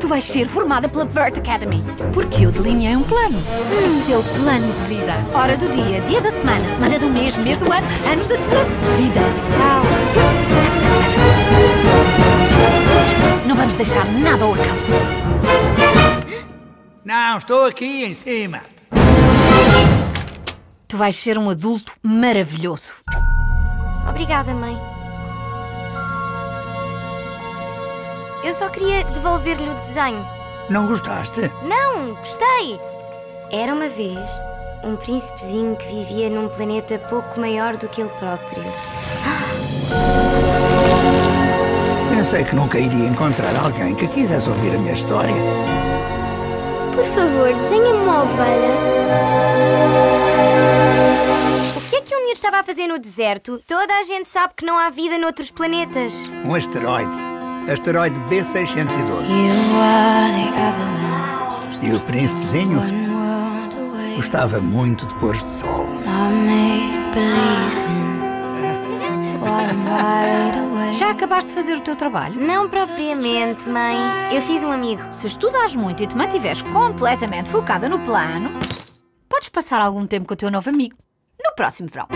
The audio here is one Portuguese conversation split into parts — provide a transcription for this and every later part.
Tu vais ser formada pela Vert Academy. Porque eu delineei um plano. Hum, teu plano de vida. Hora do dia, dia da semana, semana do mês, mês do ano, ano da tua vida. Não vamos deixar nada ao acaso. Não, estou aqui em cima. Tu vais ser um adulto maravilhoso. Obrigada, mãe. Eu só queria devolver-lhe o desenho. Não gostaste? Não, gostei! Era uma vez um príncipezinho que vivia num planeta pouco maior do que ele próprio. Pensei que nunca iria encontrar alguém que quisesse ouvir a minha história. Por favor, desenha-me uma ovelha. O que é que o miúdo estava a fazer no deserto? Toda a gente sabe que não há vida noutros planetas. Um asteroide. Asteroide B612. E o príncipezinho gostava muito de pôr de sol. Já acabaste de fazer o teu trabalho? Não propriamente, mãe. Eu fiz um amigo. Se estudares muito e te mantiveres completamente focada no plano, podes passar algum tempo com o teu novo amigo. No próximo verão.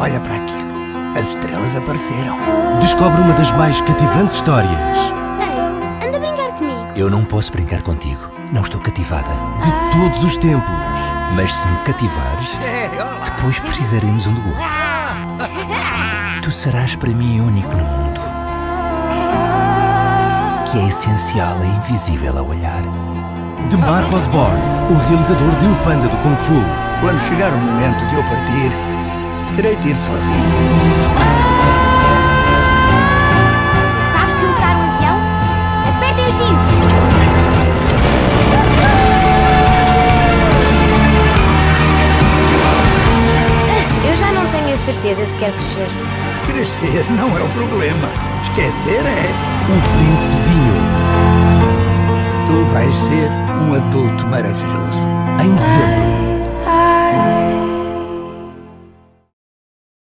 Olha para aquilo. As estrelas apareceram. Descobre uma das mais cativantes histórias. Ei, anda a brincar comigo. Eu não posso brincar contigo. Não estou cativada. De todos os tempos. Mas se me cativares, depois precisaremos um do outro. Tu serás para mim único no mundo. Que é essencial e invisível ao olhar. De Mark Osborne, o realizador de O Panda do Kung Fu. Quando chegar o momento de eu partir, terei de ir sozinho. Tu sabes pilotar um avião? Apertem os cintos! Eu já não tenho a certeza se quero crescer. Crescer não é o problema. Esquecer é. O Príncipezinho. Tu vais ser um adulto maravilhoso. Em dezembro.